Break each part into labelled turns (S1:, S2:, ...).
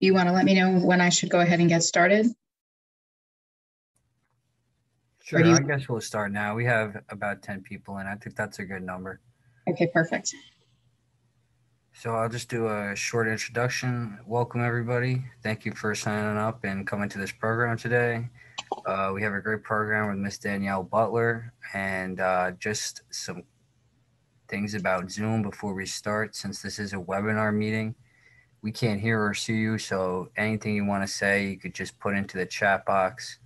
S1: you want to let me know when I should go ahead and get started?
S2: Sure, you... I guess we'll start now. We have about 10 people and I think that's a good number.
S1: Okay, perfect.
S2: So I'll just do a short introduction. Welcome, everybody. Thank you for signing up and coming to this program today. Uh, we have a great program with Miss Danielle Butler and uh, just some things about Zoom before we start. Since this is a webinar meeting, we can't hear or see you. So anything you want to say, you could just put into the chat box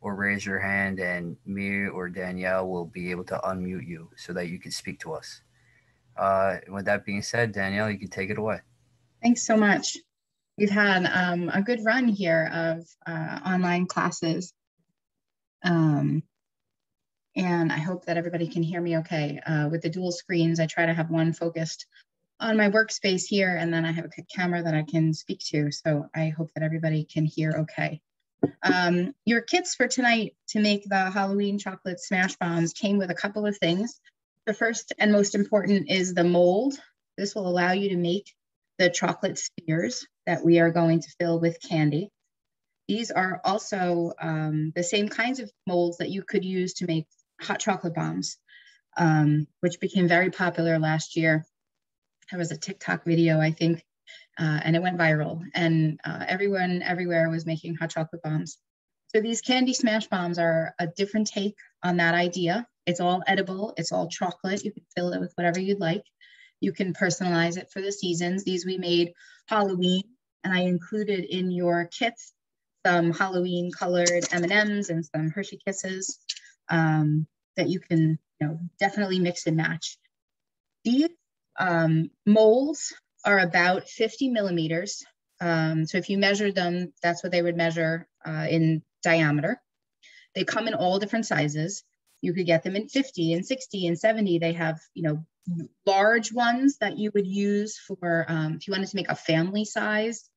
S2: or raise your hand and me or Danielle will be able to unmute you so that you can speak to us. Uh, with that being said, Danielle, you can take it away.
S1: Thanks so much. We've had um, a good run here of uh, online classes. Um, and I hope that everybody can hear me okay. Uh, with the dual screens, I try to have one focused on my workspace here, and then I have a camera that I can speak to. So I hope that everybody can hear okay. Um, your kits for tonight to make the Halloween chocolate smash bombs came with a couple of things. The first and most important is the mold. This will allow you to make the chocolate spheres that we are going to fill with candy. These are also um, the same kinds of molds that you could use to make hot chocolate bombs, um, which became very popular last year. There was a TikTok video, I think, uh, and it went viral. And uh, everyone everywhere was making hot chocolate bombs. So these candy smash bombs are a different take on that idea. It's all edible, it's all chocolate. You can fill it with whatever you'd like. You can personalize it for the seasons. These we made Halloween, and I included in your kits some Halloween colored M&Ms and some Hershey Kisses um, that you can you know, definitely mix and match. These um, molds are about 50 millimeters. Um, so if you measure them, that's what they would measure uh, in diameter. They come in all different sizes. You could get them in 50 and 60 and 70. They have, you know, large ones that you would use for um, if you wanted to make a family size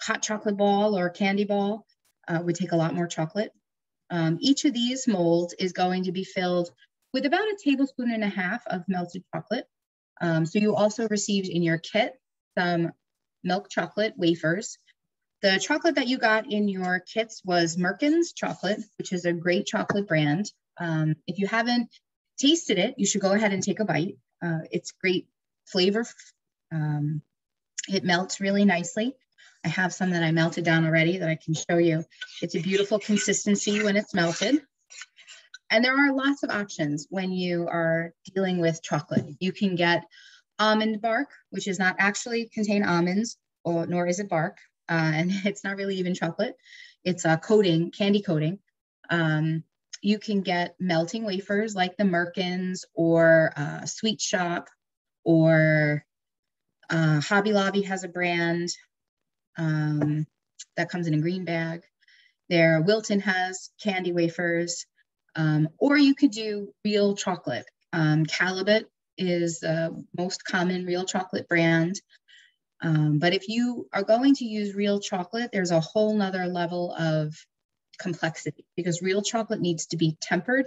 S1: hot chocolate ball or candy ball uh, would take a lot more chocolate. Um, each of these molds is going to be filled with about a tablespoon and a half of melted chocolate. Um, so you also received in your kit some milk chocolate wafers. The chocolate that you got in your kits was Merckens chocolate, which is a great chocolate brand. Um, if you haven't tasted it, you should go ahead and take a bite. Uh, it's great flavor. Um, it melts really nicely. I have some that I melted down already that I can show you. It's a beautiful consistency when it's melted. And there are lots of options when you are dealing with chocolate. You can get almond bark, which does not actually contain almonds, or nor is it bark, uh, and it's not really even chocolate. It's a coating, candy coating. Um, you can get melting wafers like the Merckens or uh, Sweet Shop or uh, Hobby Lobby has a brand um, that comes in a green bag. There, Wilton has candy wafers, um, or you could do real chocolate. Um, Callebaut is the most common real chocolate brand. Um, but if you are going to use real chocolate, there's a whole nother level of complexity because real chocolate needs to be tempered,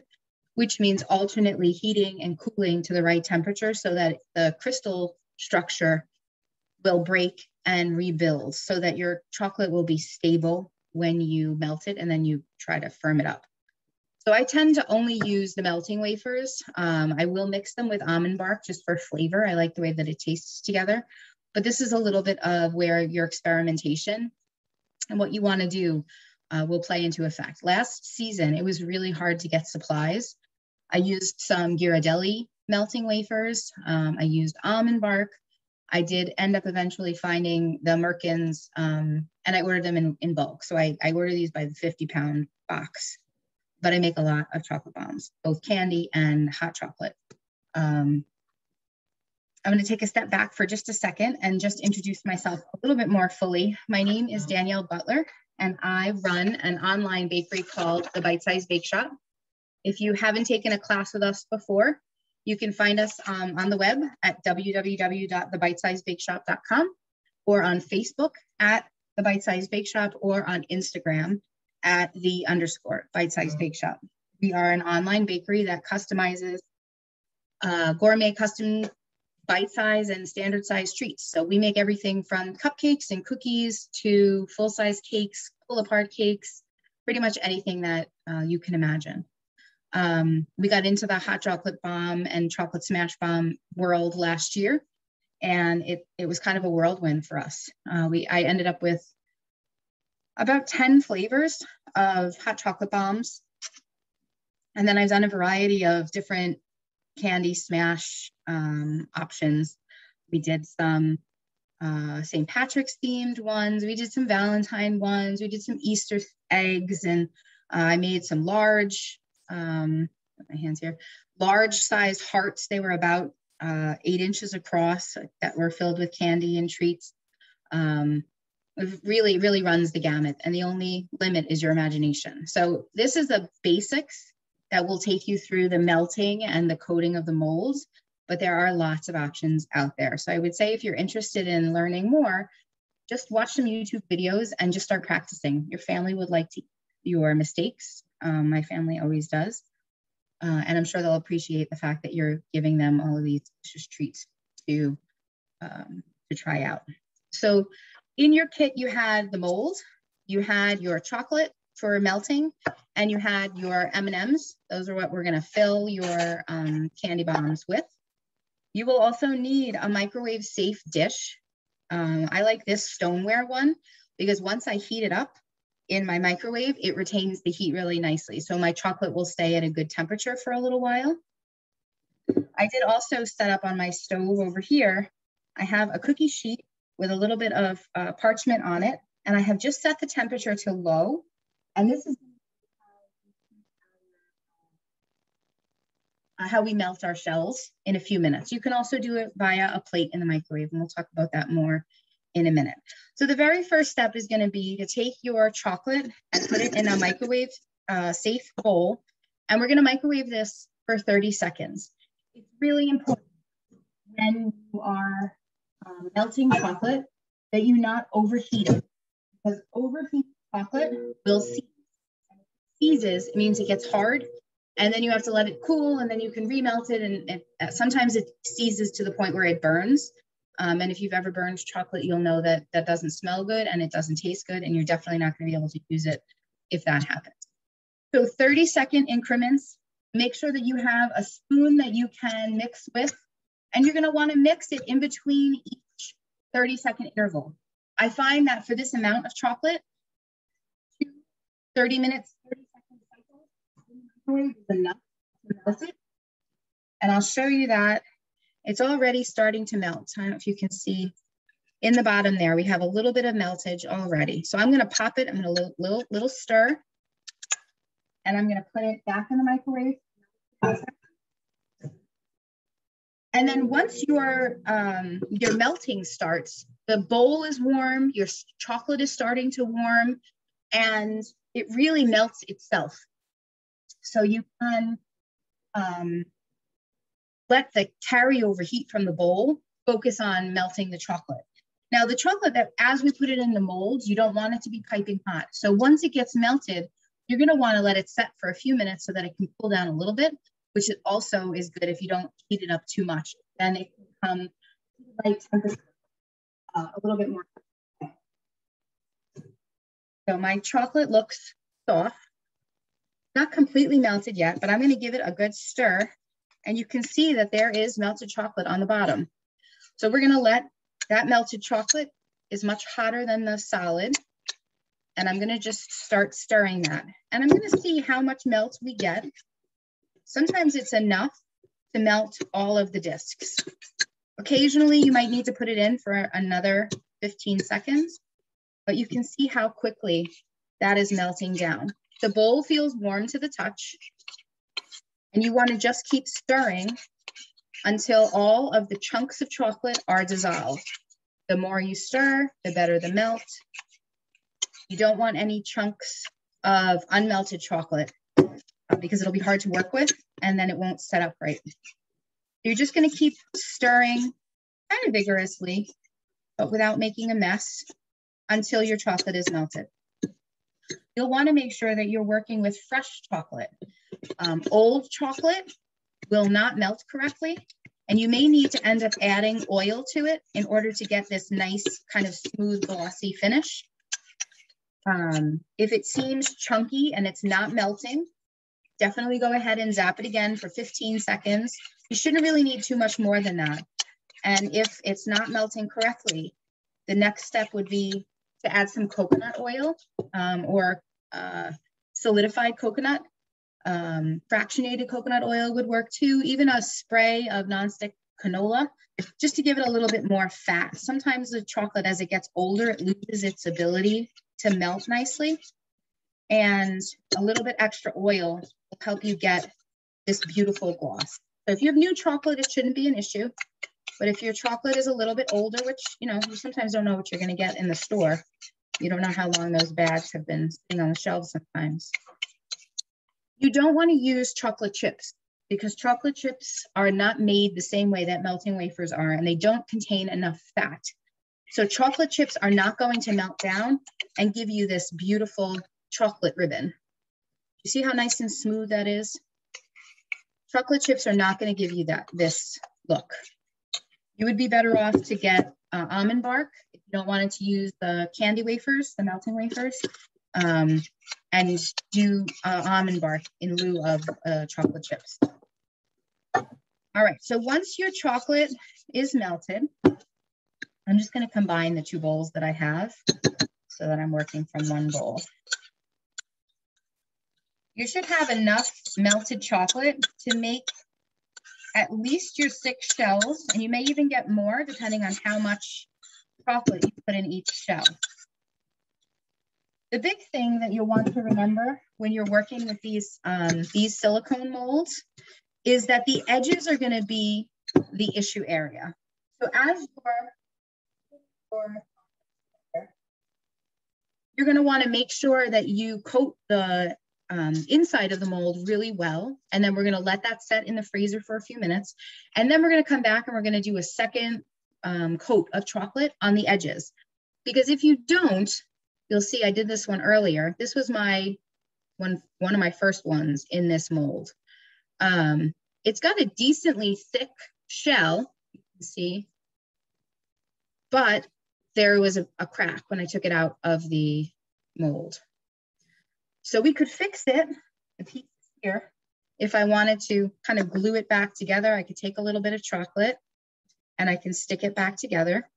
S1: which means alternately heating and cooling to the right temperature so that the crystal structure will break and rebuild so that your chocolate will be stable when you melt it and then you try to firm it up. So I tend to only use the melting wafers. Um, I will mix them with almond bark just for flavor. I like the way that it tastes together. But this is a little bit of where your experimentation and what you want to do uh, will play into effect. Last season, it was really hard to get supplies. I used some Ghirardelli melting wafers. Um, I used almond bark. I did end up eventually finding the Merckens um, and I ordered them in, in bulk. So I, I order these by the 50 pound box, but I make a lot of chocolate bombs, both candy and hot chocolate. Um, I'm going to take a step back for just a second and just introduce myself a little bit more fully. My name is Danielle Butler, and I run an online bakery called The Bite Size Bake Shop. If you haven't taken a class with us before, you can find us um, on the web at www.thebitesizebakeshop.com or on Facebook at the Bite Size Bake Shop or on Instagram at the underscore Bite Size Bake Shop. We are an online bakery that customizes uh, gourmet custom bite size and standard size treats. So we make everything from cupcakes and cookies to full size cakes, pull apart cakes, pretty much anything that uh, you can imagine. Um, we got into the hot chocolate bomb and chocolate smash bomb world last year, and it, it was kind of a whirlwind for us. Uh, we I ended up with about 10 flavors of hot chocolate bombs. And then I've done a variety of different candy smash um, options. We did some uh, St. Patrick's themed ones. We did some Valentine ones. We did some Easter eggs, and uh, I made some large, um, my hands here, large size hearts. They were about uh, eight inches across that were filled with candy and treats. Um, really, really runs the gamut, and the only limit is your imagination. So this is the basics that will take you through the melting and the coating of the molds, but there are lots of options out there. So I would say if you're interested in learning more, just watch some YouTube videos and just start practicing. Your family would like to your mistakes. Um, my family always does. Uh, and I'm sure they'll appreciate the fact that you're giving them all of these delicious treats to, um, to try out. So in your kit, you had the mold, you had your chocolate, for melting and you had your M&Ms. Those are what we're gonna fill your um, candy bombs with. You will also need a microwave safe dish. Um, I like this stoneware one because once I heat it up in my microwave, it retains the heat really nicely. So my chocolate will stay at a good temperature for a little while. I did also set up on my stove over here. I have a cookie sheet with a little bit of uh, parchment on it. And I have just set the temperature to low and this is how we melt our shells in a few minutes. You can also do it via a plate in the microwave, and we'll talk about that more in a minute. So the very first step is gonna be to take your chocolate and put it in a microwave uh, safe bowl. And we're gonna microwave this for 30 seconds. It's really important when you are um, melting chocolate that you not overheat it because overheat chocolate will seize. Seizes, it means it gets hard and then you have to let it cool and then you can remelt it and it, uh, sometimes it seizes to the point where it burns. Um, and if you've ever burned chocolate, you'll know that that doesn't smell good and it doesn't taste good and you're definitely not gonna be able to use it if that happens. So 30 second increments, make sure that you have a spoon that you can mix with and you're gonna wanna mix it in between each 30 second interval. I find that for this amount of chocolate, 30 minutes, 30 second cycle is enough to melt it. And I'll show you that it's already starting to melt. I don't know if you can see in the bottom there, we have a little bit of meltage already. So I'm gonna pop it, I'm gonna little, little, little stir, and I'm gonna put it back in the microwave. And then once your, um, your melting starts, the bowl is warm, your chocolate is starting to warm, and it really melts itself. So you can um, let the carryover heat from the bowl focus on melting the chocolate. Now the chocolate that as we put it in the molds, you don't want it to be piping hot. So once it gets melted, you're gonna wanna let it set for a few minutes so that it can cool down a little bit, which also is good if you don't heat it up too much. Then it can come right temperature, uh, a little bit more so my chocolate looks soft, not completely melted yet, but I'm gonna give it a good stir and you can see that there is melted chocolate on the bottom. So we're gonna let that melted chocolate is much hotter than the solid. And I'm gonna just start stirring that. And I'm gonna see how much melt we get. Sometimes it's enough to melt all of the discs. Occasionally you might need to put it in for another 15 seconds but you can see how quickly that is melting down. The bowl feels warm to the touch and you wanna just keep stirring until all of the chunks of chocolate are dissolved. The more you stir, the better the melt. You don't want any chunks of unmelted chocolate because it'll be hard to work with and then it won't set up right. You're just gonna keep stirring kind of vigorously, but without making a mess until your chocolate is melted. You'll want to make sure that you're working with fresh chocolate. Um, old chocolate will not melt correctly And you may need to end up adding oil to it in order to get this nice kind of smooth glossy finish. Um, if it seems chunky and it's not melting, definitely go ahead and zap it again for 15 seconds. You shouldn't really need too much more than that. And if it's not melting correctly, the next step would be to add some coconut oil um, or uh, solidified coconut. Um, fractionated coconut oil would work too, even a spray of nonstick canola, just to give it a little bit more fat. Sometimes the chocolate, as it gets older, it loses its ability to melt nicely. And a little bit extra oil will help you get this beautiful gloss. So if you have new chocolate, it shouldn't be an issue. But if your chocolate is a little bit older, which, you know, you sometimes don't know what you're going to get in the store, you don't know how long those bags have been sitting on the shelves sometimes. You don't want to use chocolate chips because chocolate chips are not made the same way that melting wafers are, and they don't contain enough fat. So chocolate chips are not going to melt down and give you this beautiful chocolate ribbon. You see how nice and smooth that is? Chocolate chips are not going to give you that this look. You would be better off to get uh, almond bark if you don't want to use the candy wafers, the melting wafers, um, and do uh, almond bark in lieu of uh, chocolate chips. All right, so once your chocolate is melted, I'm just gonna combine the two bowls that I have so that I'm working from one bowl. You should have enough melted chocolate to make at least your six shells, and you may even get more depending on how much chocolate you put in each shell. The big thing that you'll want to remember when you're working with these, um, these silicone molds is that the edges are gonna be the issue area. So as you're, you're gonna wanna make sure that you coat the um, inside of the mold really well. And then we're gonna let that set in the freezer for a few minutes. And then we're gonna come back and we're gonna do a second um, coat of chocolate on the edges. Because if you don't, you'll see I did this one earlier. This was my one, one of my first ones in this mold. Um, it's got a decently thick shell, you can see, but there was a, a crack when I took it out of the mold. So we could fix it, the piece here. If I wanted to kind of glue it back together, I could take a little bit of chocolate and I can stick it back together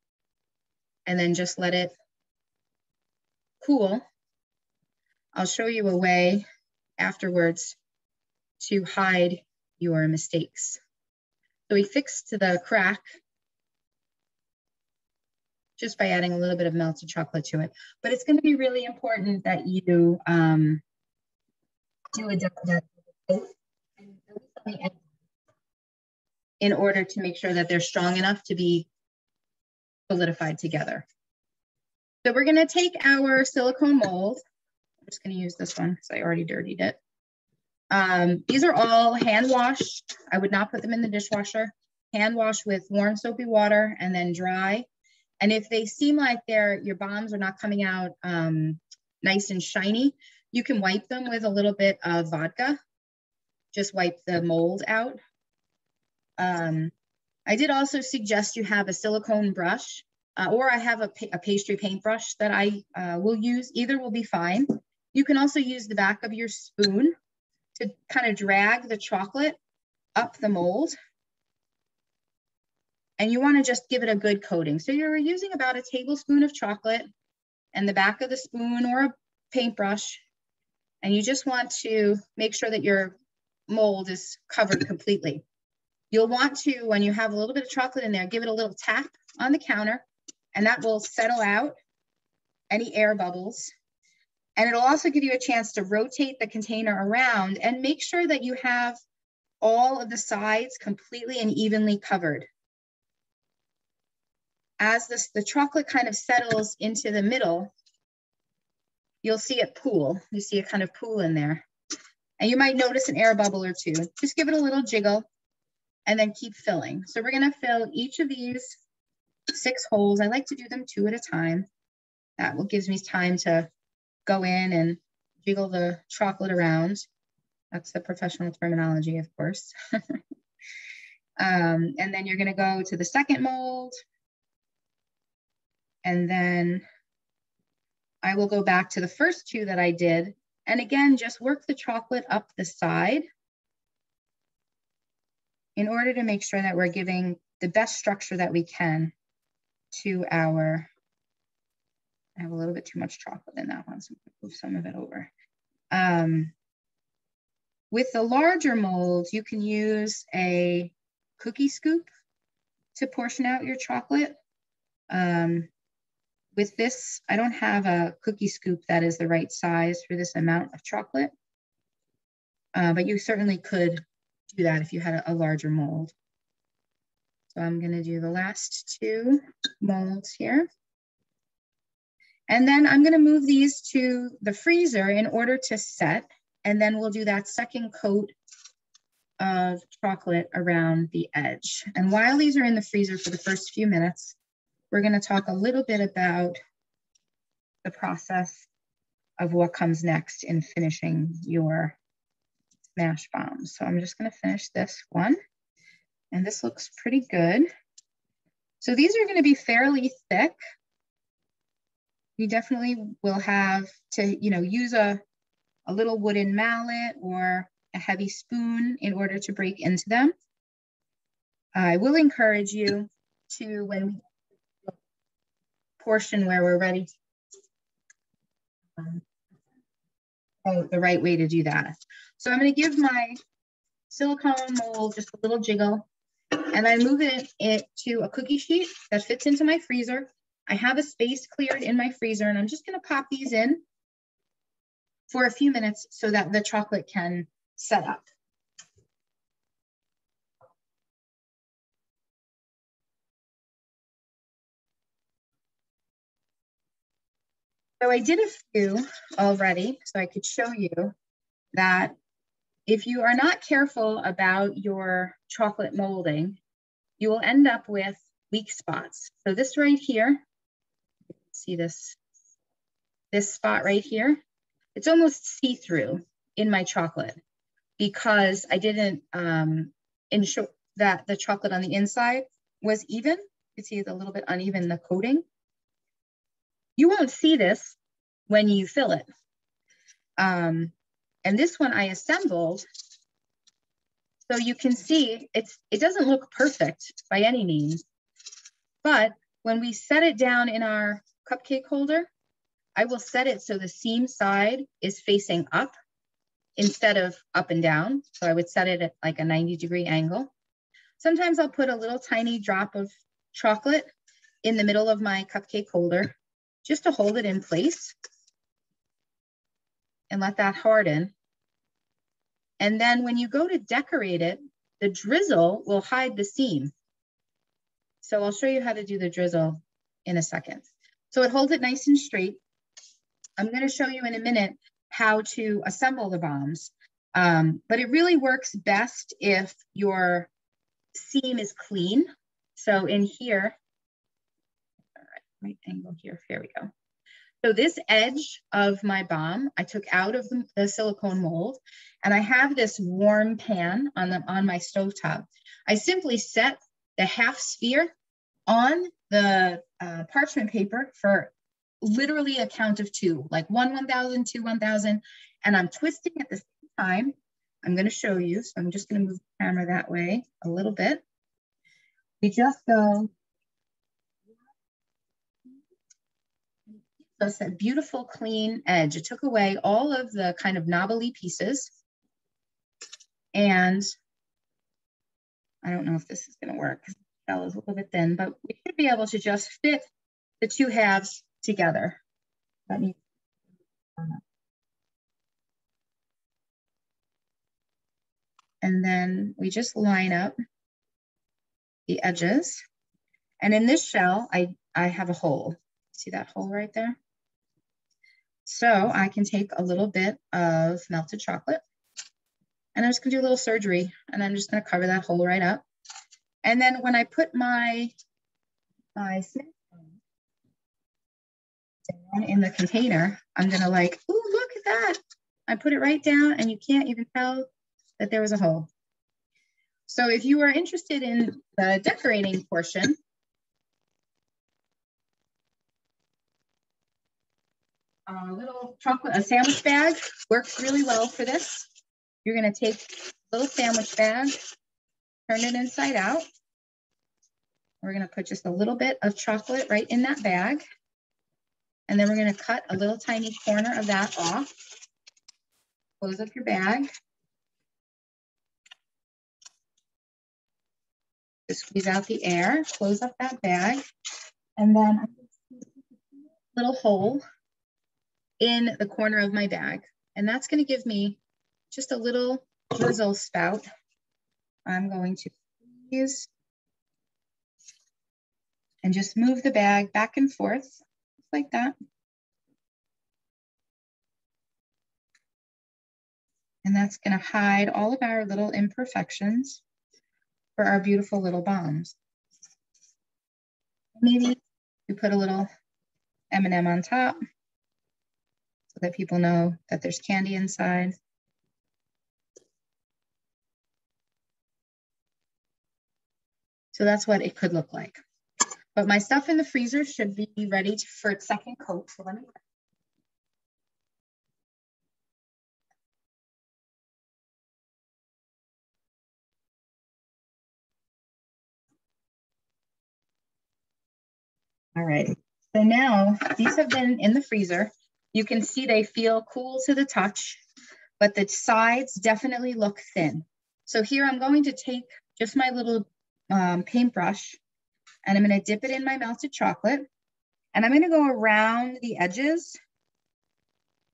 S1: and then just let it cool. I'll show you a way afterwards to hide your mistakes. So we fixed the crack just by adding a little bit of melted chocolate to it. But it's going to be really important that you um, do a double in order to make sure that they're strong enough to be solidified together. So we're going to take our silicone mold. I'm just going to use this one because I already dirtied it. Um, these are all hand washed. I would not put them in the dishwasher. Hand wash with warm soapy water and then dry. And if they seem like they're, your bombs are not coming out um, nice and shiny, you can wipe them with a little bit of vodka. Just wipe the mold out. Um, I did also suggest you have a silicone brush uh, or I have a, pa a, pastry paintbrush that I uh, will use. Either will be fine. You can also use the back of your spoon to kind of drag the chocolate up the mold and you want to just give it a good coating. So you're using about a tablespoon of chocolate and the back of the spoon or a paintbrush. And you just want to make sure that your mold is covered completely. You'll want to, when you have a little bit of chocolate in there, give it a little tap on the counter and that will settle out any air bubbles. And it'll also give you a chance to rotate the container around and make sure that you have all of the sides completely and evenly covered as this, the chocolate kind of settles into the middle, you'll see it pool. You see a kind of pool in there. And you might notice an air bubble or two. Just give it a little jiggle and then keep filling. So we're gonna fill each of these six holes. I like to do them two at a time. That will gives me time to go in and jiggle the chocolate around. That's the professional terminology, of course. Um, and then you're gonna go to the second mold. And then I will go back to the first two that I did. And again, just work the chocolate up the side in order to make sure that we're giving the best structure that we can to our, I have a little bit too much chocolate in that one, so I'm gonna move some of it over. Um, with the larger molds, you can use a cookie scoop to portion out your chocolate. Um, with this, I don't have a cookie scoop that is the right size for this amount of chocolate, uh, but you certainly could do that if you had a, a larger mold. So I'm gonna do the last two molds here. And then I'm gonna move these to the freezer in order to set, and then we'll do that second coat of chocolate around the edge. And while these are in the freezer for the first few minutes, we're going to talk a little bit about the process of what comes next in finishing your smash bombs. So I'm just going to finish this one. And this looks pretty good. So these are going to be fairly thick. You definitely will have to, you know, use a, a little wooden mallet or a heavy spoon in order to break into them. I will encourage you to, when we portion where we're ready um, oh, the right way to do that. So I'm going to give my silicone mold just a little jiggle and I move it, it to a cookie sheet that fits into my freezer. I have a space cleared in my freezer and I'm just going to pop these in for a few minutes so that the chocolate can set up. So I did a few already, so I could show you that if you are not careful about your chocolate molding, you will end up with weak spots. So this right here, see this, this spot right here, it's almost see-through in my chocolate because I didn't um, ensure that the chocolate on the inside was even. You can see it's a little bit uneven, the coating. You won't see this when you fill it. Um, and this one I assembled. So you can see it's it doesn't look perfect by any means. But when we set it down in our cupcake holder, I will set it so the seam side is facing up instead of up and down. So I would set it at like a 90 degree angle. Sometimes I'll put a little tiny drop of chocolate in the middle of my cupcake holder just to hold it in place and let that harden. And then when you go to decorate it, the drizzle will hide the seam. So I'll show you how to do the drizzle in a second. So it holds it nice and straight. I'm gonna show you in a minute how to assemble the bombs, um, but it really works best if your seam is clean. So in here, right angle here. Here we go. So this edge of my bomb, I took out of the, the silicone mold and I have this warm pan on, the, on my stove top. I simply set the half sphere on the uh, parchment paper for literally a count of two, like one 1,000, two 1,000, and I'm twisting at the same time. I'm gonna show you, so I'm just gonna move the camera that way a little bit. We just go us a beautiful clean edge. It took away all of the kind of knobbly pieces. And I don't know if this is gonna work shell is a little bit thin, but we should be able to just fit the two halves together. That needs and then we just line up the edges. And in this shell, I, I have a hole. See that hole right there? So I can take a little bit of melted chocolate and I'm just gonna do a little surgery and I'm just gonna cover that hole right up. And then when I put my, my down in the container, I'm gonna like, ooh, look at that. I put it right down and you can't even tell that there was a hole. So if you are interested in the decorating portion, a little chocolate, a sandwich bag works really well for this. You're gonna take a little sandwich bag, turn it inside out. We're gonna put just a little bit of chocolate right in that bag. And then we're gonna cut a little tiny corner of that off. Close up your bag. Just squeeze out the air, close up that bag. And then a little hole in the corner of my bag. And that's gonna give me just a little drizzle spout. I'm going to use and just move the bag back and forth like that. And that's gonna hide all of our little imperfections for our beautiful little bombs. Maybe we put a little M&M on top that people know that there's candy inside. So that's what it could look like. But my stuff in the freezer should be ready for its second coat. So let me All right, so now these have been in the freezer. You can see they feel cool to the touch, but the sides definitely look thin. So here I'm going to take just my little um, paintbrush and I'm gonna dip it in my melted chocolate and I'm gonna go around the edges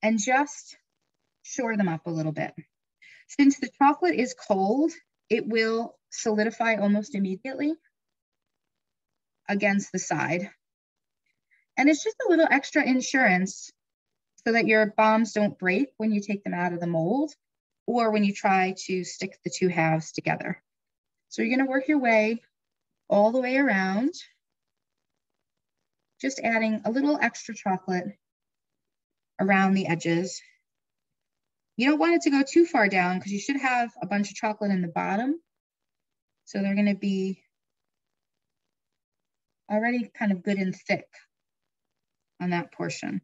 S1: and just shore them up a little bit. Since the chocolate is cold, it will solidify almost immediately against the side. And it's just a little extra insurance so that your bombs don't break when you take them out of the mold or when you try to stick the two halves together. So you're gonna work your way all the way around, just adding a little extra chocolate around the edges. You don't want it to go too far down because you should have a bunch of chocolate in the bottom. So they're gonna be already kind of good and thick on that portion.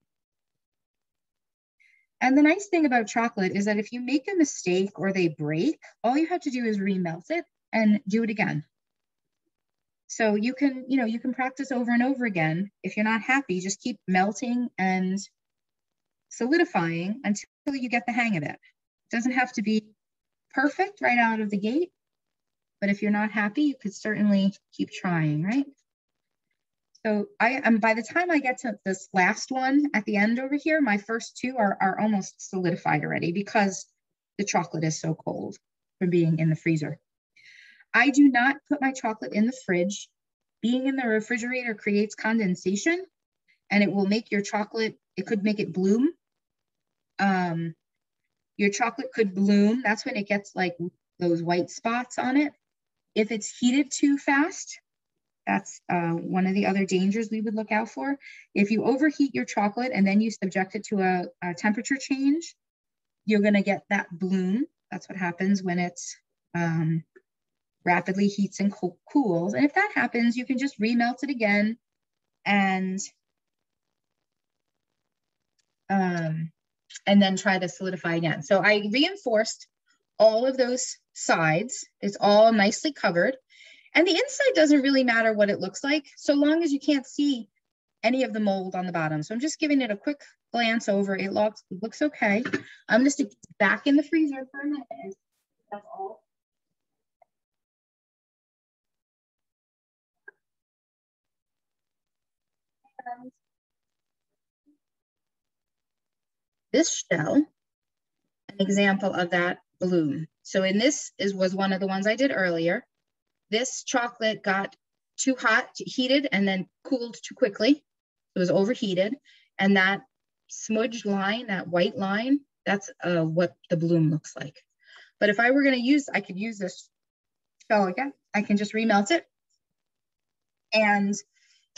S1: And the nice thing about chocolate is that if you make a mistake or they break, all you have to do is remelt it and do it again. So you can, you know, you can practice over and over again. If you're not happy, just keep melting and solidifying until you get the hang of it. It doesn't have to be perfect right out of the gate, but if you're not happy, you could certainly keep trying, right? So I am by the time I get to this last one at the end over here, my first two are, are almost solidified already because the chocolate is so cold from being in the freezer. I do not put my chocolate in the fridge. Being in the refrigerator creates condensation and it will make your chocolate, it could make it bloom. Um, your chocolate could bloom. That's when it gets like those white spots on it. If it's heated too fast, that's uh, one of the other dangers we would look out for. If you overheat your chocolate and then you subject it to a, a temperature change, you're going to get that bloom. That's what happens when it's um, rapidly heats and co cools. And if that happens, you can just remelt it again and um, and then try to solidify again. So I reinforced all of those sides. It's all nicely covered. And the inside doesn't really matter what it looks like, so long as you can't see any of the mold on the bottom. So I'm just giving it a quick glance over. It looks, it looks okay. I'm gonna stick back in the freezer for a minute. That's all. This shell, an example of that bloom. So in this is was one of the ones I did earlier. This chocolate got too hot, heated, and then cooled too quickly. It was overheated. And that smudged line, that white line, that's uh, what the bloom looks like. But if I were gonna use, I could use this shell again. I can just remelt it and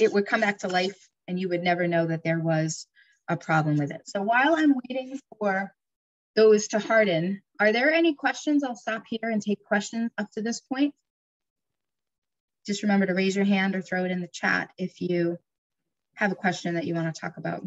S1: it would come back to life and you would never know that there was a problem with it. So while I'm waiting for those to harden, Are there any questions? I'll stop here and take questions up to this point. Just remember to raise your hand or throw it in the chat if you have a question that you want to talk about.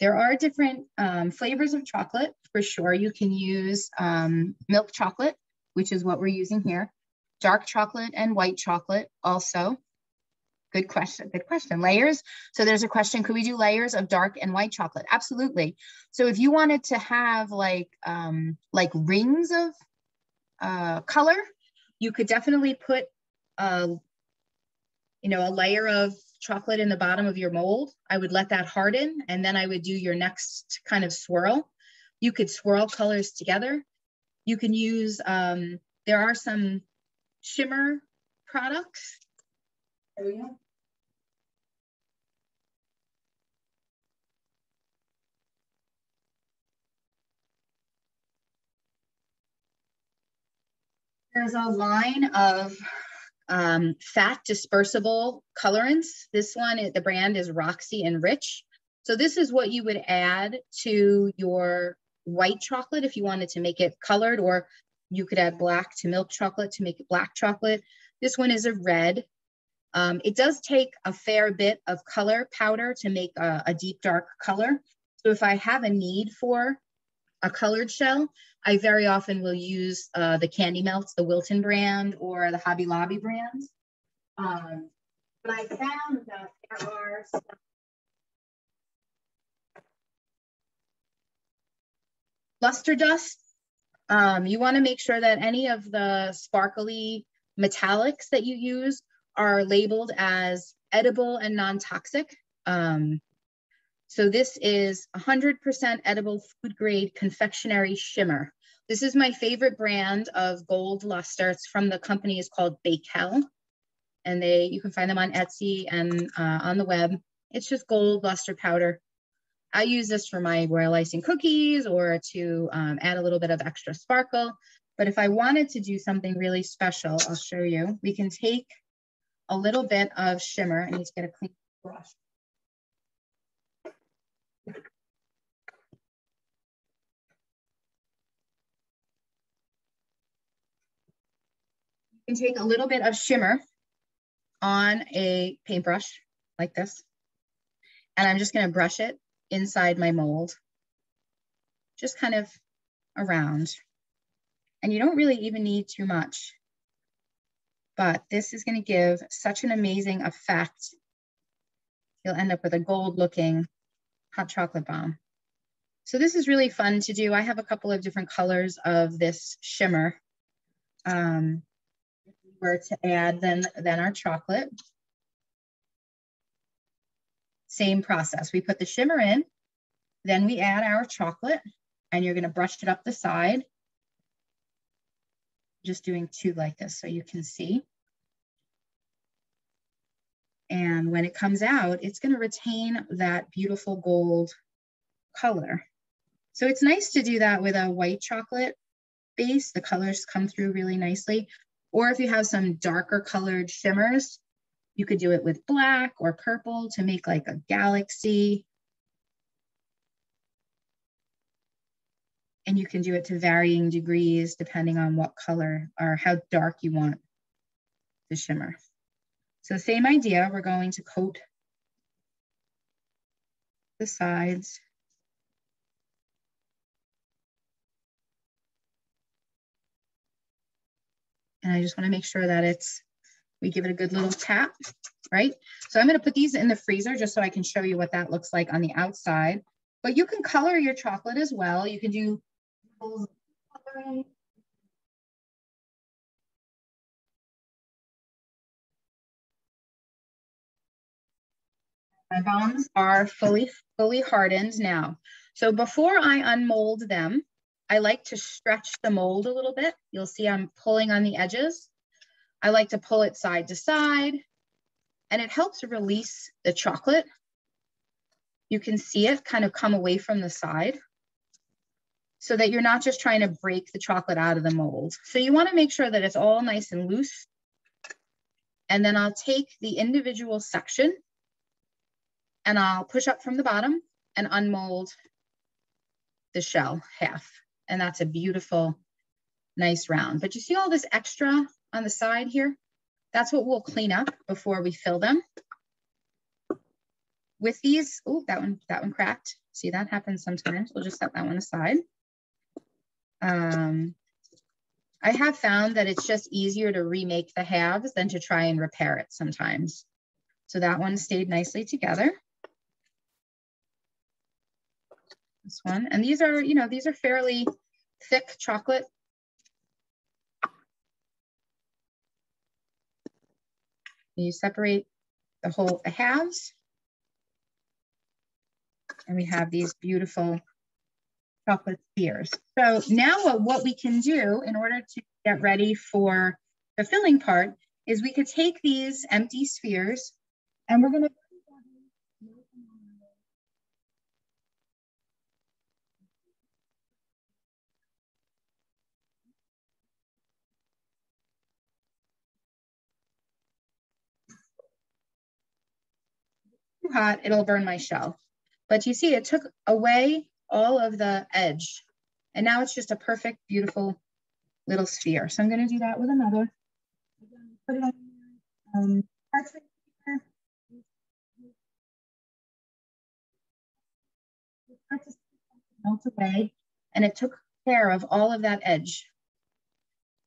S1: There are different um, flavors of chocolate for sure. You can use um, milk chocolate, which is what we're using here, dark chocolate and white chocolate also. Good question, good question. Layers. So there's a question, could we do layers of dark and white chocolate? Absolutely. So if you wanted to have like, um, like rings of uh, color, you could definitely put a, you know, a layer of chocolate in the bottom of your mold. I would let that harden and then I would do your next kind of swirl. You could swirl colors together. You can use, um, there are some shimmer products. There's a line of um, fat dispersible colorants. This one, the brand is Roxy and Rich. So this is what you would add to your white chocolate if you wanted to make it colored, or you could add black to milk chocolate to make it black chocolate. This one is a red. Um, it does take a fair bit of color powder to make a, a deep dark color. So if I have a need for a colored shell, I very often will use uh, the Candy Melts, the Wilton brand or the Hobby Lobby brand. Um, but I found that there are some luster dust. Um, you want to make sure that any of the sparkly metallics that you use are labeled as edible and non-toxic. Um, so this is 100% edible food grade confectionery shimmer. This is my favorite brand of gold luster. It's from the company is called Bakell. And they you can find them on Etsy and uh, on the web. It's just gold luster powder. I use this for my royal icing cookies or to um, add a little bit of extra sparkle. But if I wanted to do something really special, I'll show you. We can take a little bit of shimmer. I need to get a clean brush. You can take a little bit of shimmer on a paintbrush like this. And I'm just gonna brush it inside my mold, just kind of around. And you don't really even need too much, but this is gonna give such an amazing effect. You'll end up with a gold looking hot chocolate bomb. So this is really fun to do. I have a couple of different colors of this shimmer. Um, if we were to add then, then our chocolate. Same process. We put the shimmer in, then we add our chocolate and you're gonna brush it up the side. Just doing two like this so you can see. And when it comes out, it's gonna retain that beautiful gold color. So it's nice to do that with a white chocolate base. The colors come through really nicely. Or if you have some darker colored shimmers, you could do it with black or purple to make like a galaxy. And you can do it to varying degrees depending on what color or how dark you want the shimmer. So same idea, we're going to coat the sides And I just wanna make sure that it's, we give it a good little tap, right? So I'm gonna put these in the freezer just so I can show you what that looks like on the outside. But you can color your chocolate as well. You can do My bombs are fully, fully hardened now. So before I unmold them, I like to stretch the mold a little bit. You'll see I'm pulling on the edges. I like to pull it side to side and it helps release the chocolate. you can see it kind of come away from the side so that you're not just trying to break the chocolate out of the mold. So you wanna make sure that it's all nice and loose. And then I'll take the individual section and I'll push up from the bottom and unmold the shell half. And that's a beautiful, nice round. But you see all this extra on the side here? That's what we'll clean up before we fill them. With these, oh, that one, that one cracked. See, that happens sometimes. We'll just set that one aside. Um, I have found that it's just easier to remake the halves than to try and repair it sometimes. So that one stayed nicely together. This one, and these are, you know, these are fairly thick chocolate You separate the whole halves. And we have these beautiful chocolate spheres. So now what, what we can do in order to get ready for the filling part is we could take these empty spheres and we're gonna hot, it'll burn my shell. But you see, it took away all of the edge. And now it's just a perfect, beautiful little sphere. So I'm gonna do that with another. Put it on um, melt away and it took care of all of that edge.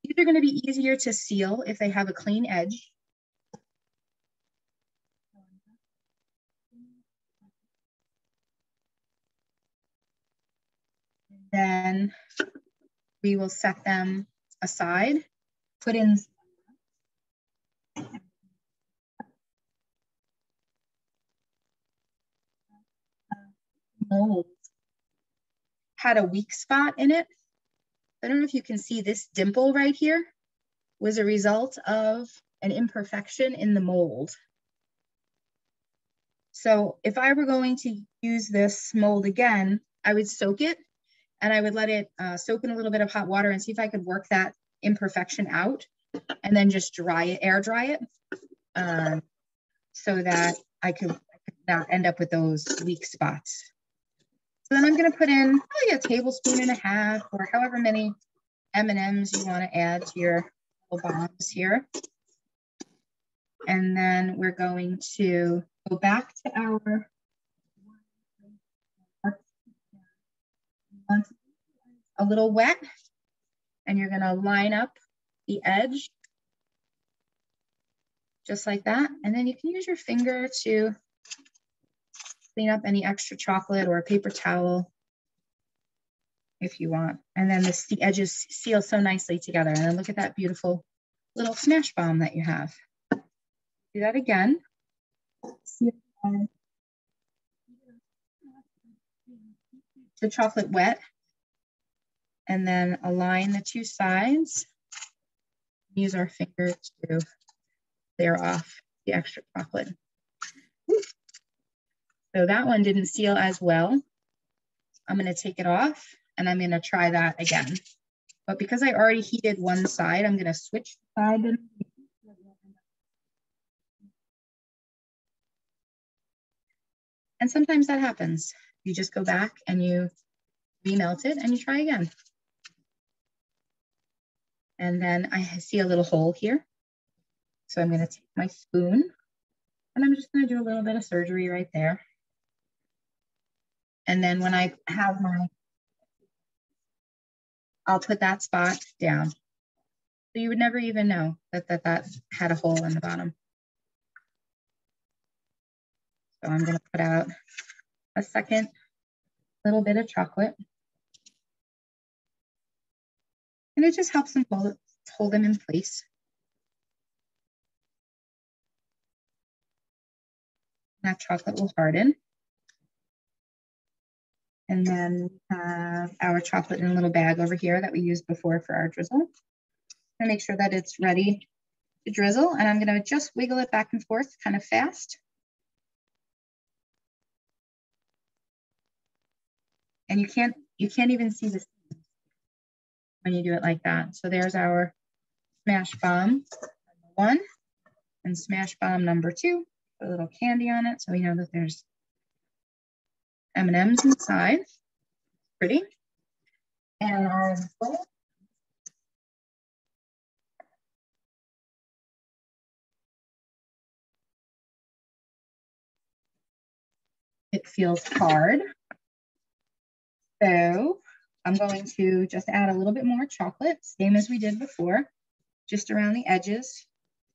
S1: These are gonna be easier to seal if they have a clean edge. Then we will set them aside, put in mold had a weak spot in it. I don't know if you can see this dimple right here was a result of an imperfection in the mold. So if I were going to use this mold again, I would soak it and I would let it uh, soak in a little bit of hot water and see if I could work that imperfection out and then just dry it, air dry it um, so that I could, I could not end up with those weak spots. So then I'm gonna put in probably a tablespoon and a half or however many M&Ms you wanna add to your little bombs here. And then we're going to go back to our a little wet and you're gonna line up the edge just like that. And then you can use your finger to clean up any extra chocolate or a paper towel if you want. And then this, the edges seal so nicely together. And then look at that beautiful little smash bomb that you have. Do that again. The chocolate wet and then align the two sides. Use our finger to clear off the extra chocolate. So that one didn't seal as well. I'm gonna take it off and I'm gonna try that again. But because I already heated one side, I'm gonna switch the side. And sometimes that happens. You just go back and you remelt it and you try again. And then I see a little hole here. So I'm gonna take my spoon and I'm just gonna do a little bit of surgery right there. And then when I have my, I'll put that spot down. So you would never even know that that, that had a hole in the bottom. So I'm gonna put out a second little bit of chocolate. And it just helps them hold, hold them in place. That chocolate will harden. And then have our chocolate in a little bag over here that we used before for our drizzle. And make sure that it's ready to drizzle. And I'm gonna just wiggle it back and forth kind of fast. And you can't, you can't even see the when you do it like that. So there's our smash bomb number one and smash bomb number two. Put a little candy on it so we know that there's M&Ms inside. Pretty. And our it feels hard. So I'm going to just add a little bit more chocolate, same as we did before, just around the edges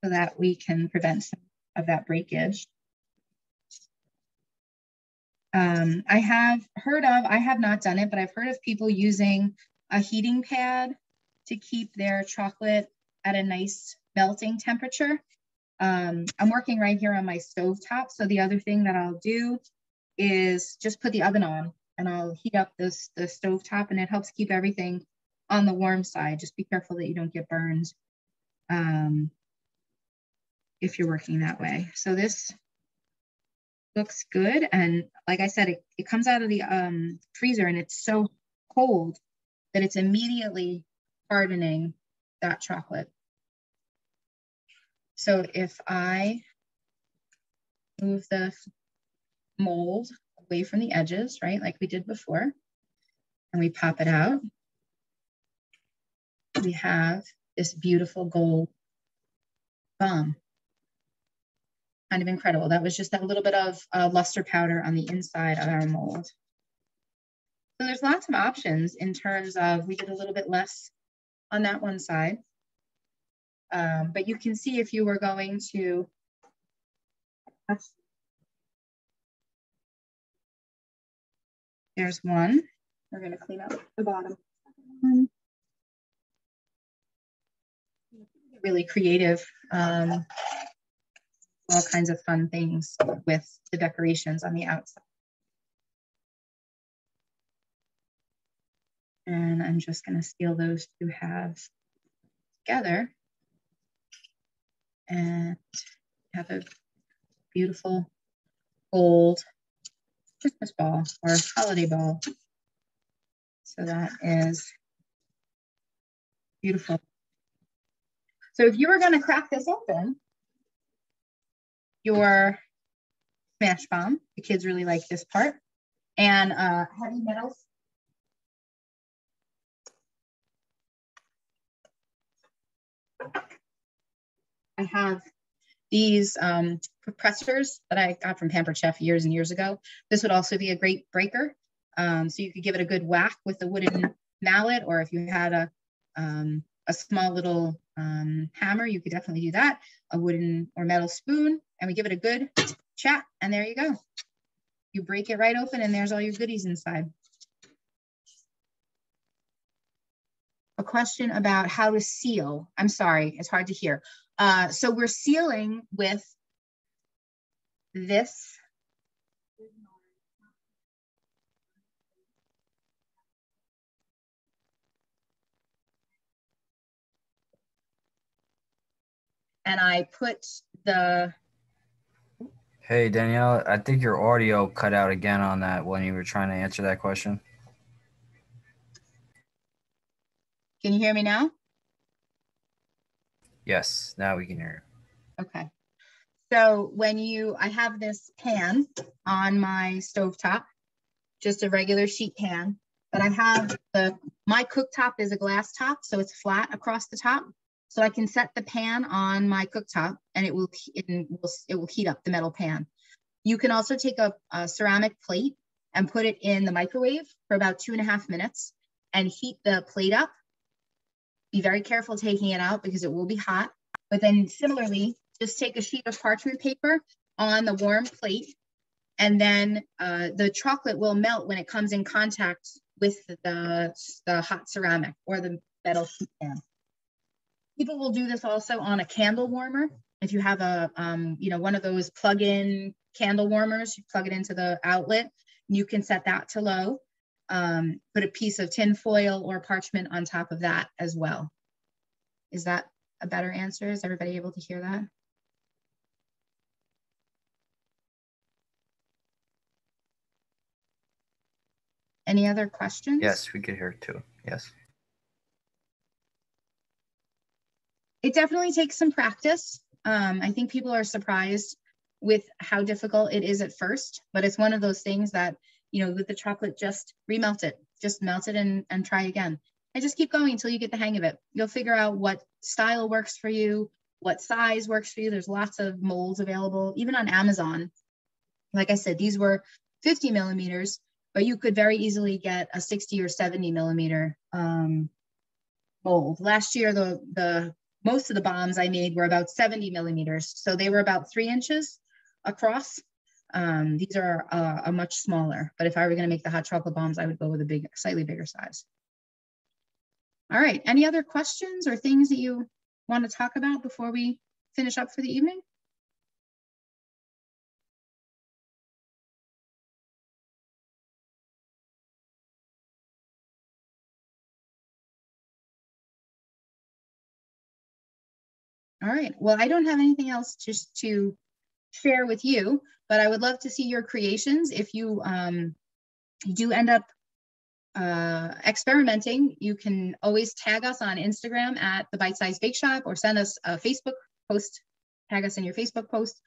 S1: so that we can prevent some of that breakage. Um, I have heard of, I have not done it, but I've heard of people using a heating pad to keep their chocolate at a nice melting temperature. Um, I'm working right here on my stove top. So the other thing that I'll do is just put the oven on and I'll heat up this the stove top and it helps keep everything on the warm side. Just be careful that you don't get burned um, if you're working that way. So this looks good. And like I said, it, it comes out of the um, freezer and it's so cold that it's immediately hardening that chocolate. So if I move the mold away from the edges, right? Like we did before. And we pop it out. We have this beautiful gold bomb. Kind of incredible. That was just that little bit of uh, luster powder on the inside of our mold. So there's lots of options in terms of, we did a little bit less on that one side. Um, but you can see if you were going to, There's one. We're going to clean up the bottom. Really creative, um, all kinds of fun things with the decorations on the outside. And I'm just going to seal those two halves together and have a beautiful gold Christmas ball or holiday ball. So that is beautiful. So if you were going to crack this open, your smash bomb, the kids really like this part, and uh, heavy metals. I have these um, compressors that I got from Pampered Chef years and years ago. This would also be a great breaker. Um, so you could give it a good whack with a wooden mallet, or if you had a, um, a small little um, hammer, you could definitely do that. A wooden or metal spoon, and we give it a good chat, and there you go. You break it right open, and there's all your goodies inside. A question about how to seal. I'm sorry, it's hard to hear. Uh, so we're sealing with this. And I put the.
S2: Hey, Danielle, I think your audio cut out again on that when you were trying to answer that question.
S1: Can you hear me now?
S2: Yes, now we can hear
S1: you. Okay. So when you, I have this pan on my stove top, just a regular sheet pan, but I have the, my cooktop is a glass top, so it's flat across the top. So I can set the pan on my cooktop and it will, it will, it will heat up the metal pan. You can also take a, a ceramic plate and put it in the microwave for about two and a half minutes and heat the plate up be very careful taking it out because it will be hot. But then similarly, just take a sheet of parchment paper on the warm plate and then uh, the chocolate will melt when it comes in contact with the, the hot ceramic or the metal sheet pan. People will do this also on a candle warmer. If you have a, um, you know, one of those plug-in candle warmers, you plug it into the outlet, you can set that to low um, put a piece of tin foil or parchment on top of that as well. Is that a better answer? Is everybody able to hear that? Any other questions?
S2: Yes, we could hear too. Yes.
S1: It definitely takes some practice. Um, I think people are surprised with how difficult it is at first, but it's one of those things that, you know, with the chocolate, just remelt it, just melt it and, and try again. And just keep going until you get the hang of it. You'll figure out what style works for you, what size works for you. There's lots of molds available, even on Amazon. Like I said, these were 50 millimeters, but you could very easily get a 60 or 70 millimeter um, mold. Last year, the, the most of the bombs I made were about 70 millimeters. So they were about three inches across. Um, these are uh, a much smaller, but if I were gonna make the hot chocolate bombs, I would go with a big, slightly bigger size. All right, any other questions or things that you wanna talk about before we finish up for the evening? All right, well, I don't have anything else just to share with you, but I would love to see your creations. If you um, do end up uh, experimenting, you can always tag us on Instagram at the Bite Size Bake Shop or send us a Facebook post, tag us in your Facebook post,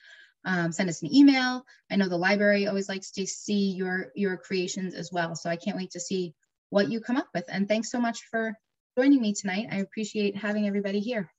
S1: um, send us an email. I know the library always likes to see your, your creations as well. So I can't wait to see what you come up with. And thanks so much for joining me tonight. I appreciate having everybody here.